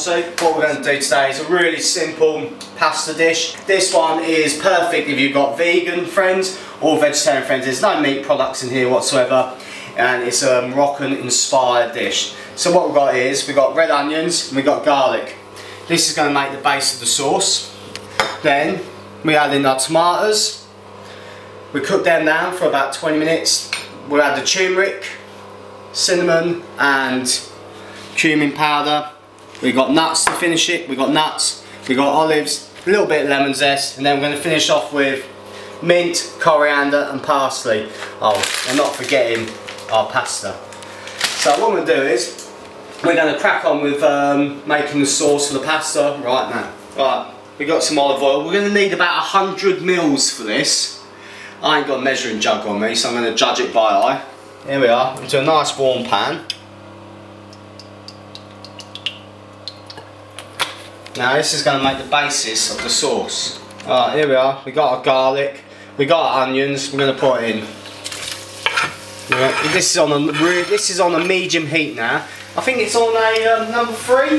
Soup. What we're going to do today is a really simple pasta dish. This one is perfect if you've got vegan friends or vegetarian friends. There's no meat products in here whatsoever and it's a Moroccan inspired dish. So what we've got is, we've got red onions and we've got garlic. This is going to make the base of the sauce. Then we add in our tomatoes. We cook them down for about 20 minutes. We'll add the turmeric, cinnamon and cumin powder. We've got nuts to finish it. We've got nuts. We've got olives, a little bit of lemon zest, and then we're going to finish off with mint, coriander, and parsley. Oh, and not forgetting our pasta. So what we're going to do is we're going to crack on with um, making the sauce for the pasta right now. Right, we got some olive oil. We're going to need about 100 mils for this. I ain't got a measuring jug on me, so I'm going to judge it by eye. Here we are, into a nice warm pan. Now this is going to make the basis of the sauce. Alright, here we are. We got our garlic, we got our onions. We're going to put in. This is on a this is on a medium heat now. I think it's on a um, number three.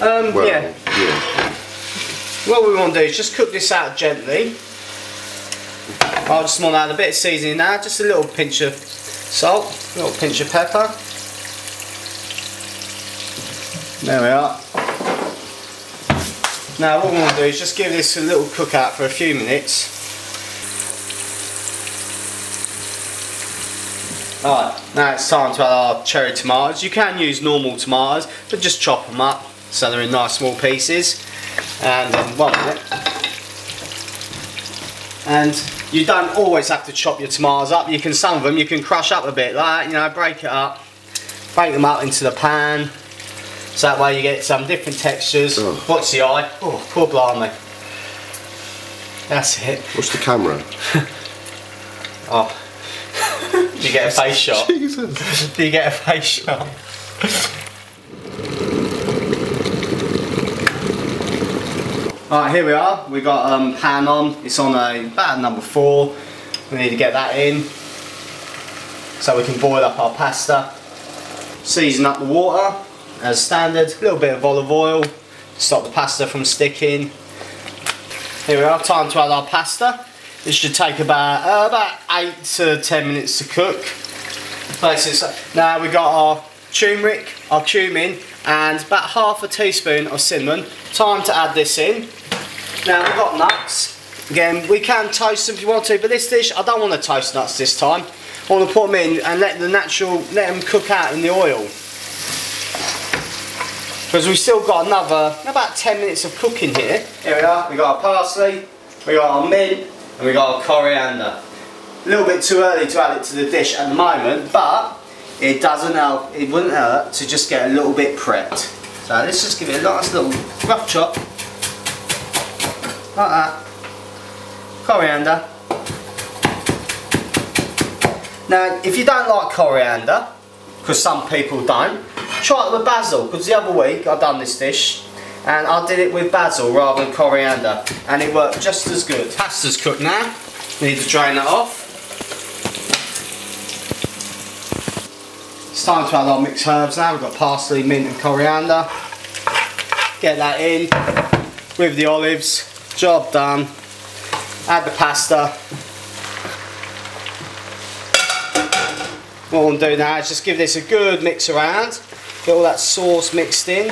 Um, Well, yeah. yeah. What we want to do is just cook this out gently. I'll just want to add a bit of seasoning now, just a little pinch of salt, a little pinch of pepper. There we are. Now what we want to do is just give this a little cook out for a few minutes. Alright, now it's time to add our cherry tomatoes. You can use normal tomatoes, but just chop them up so they're in nice small pieces. And then one minute. And you don't always have to chop your tomatoes up. You can some of them you can crush up a bit like that, you know, break it up, break them up into the pan. So that way you get some different textures. Oh. What's the eye? Oh, poor blimey. That's it. What's the camera? Oh. Do you get a face shot? Jesus. Do you get a face shot? Alright, here we are. We've got um, pan on. It's on a about number four. We need to get that in so we can boil up our pasta. Season up the water as standard. A little bit of olive oil to stop the pasta from sticking. Here we are. Time to add our pasta. This should take about uh, about eight to ten minutes to cook. Now we've got our turmeric, our cumin, and about half a teaspoon of cinnamon. Time to add this in. Now we've got nuts. Again, we can toast them if you want to, but this dish, I don't want to toast nuts this time. I want to put them in and let the natural, let them cook out in the oil. Because we've still got another, about 10 minutes of cooking here. Here we are, we got our parsley, we got our mint, and we got our coriander. A little bit too early to add it to the dish at the moment, but it doesn't help, it wouldn't hurt to just get a little bit prepped. So let's just give it a nice little rough chop. Like that. Coriander. Now, if you don't like coriander, because some people don't, try it with basil, because the other week I done this dish, and I did it with basil rather than coriander, and it worked just as good. Pasta's cooked now, need to drain that off. It's time to add our mixed herbs now, we've got parsley, mint and coriander. Get that in with the olives, job done. Add the pasta. What we'll do now is just give this a good mix around, get all that sauce mixed in.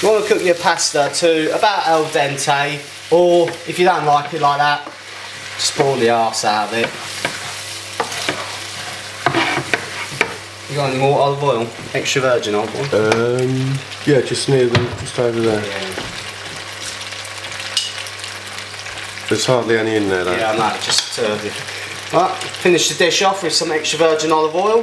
You want to cook your pasta to about al dente, or if you don't like it like that, just pull the arse out of it. You got any more olive oil? Extra virgin olive oil? Um, yeah, just near them, just over there. There's hardly any in there though. Yeah, I know, just turvy. Right, finish the dish off with some extra virgin olive oil.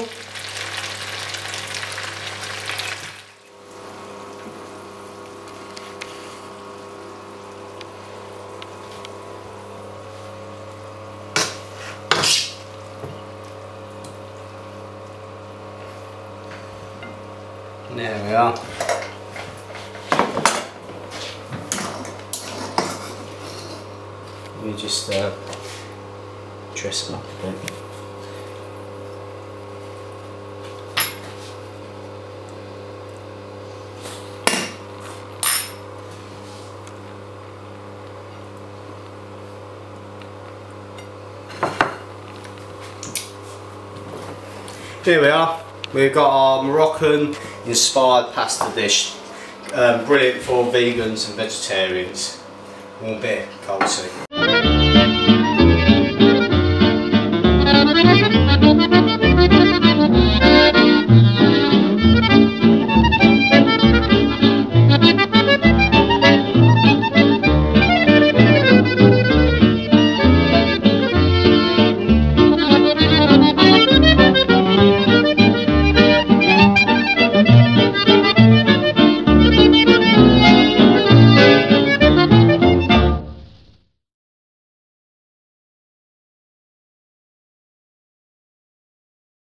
There we are. We just uh, dress them up a bit. Here we are. We've got our Moroccan inspired pasta dish. Um, brilliant for vegans and vegetarians. um pé calça aí.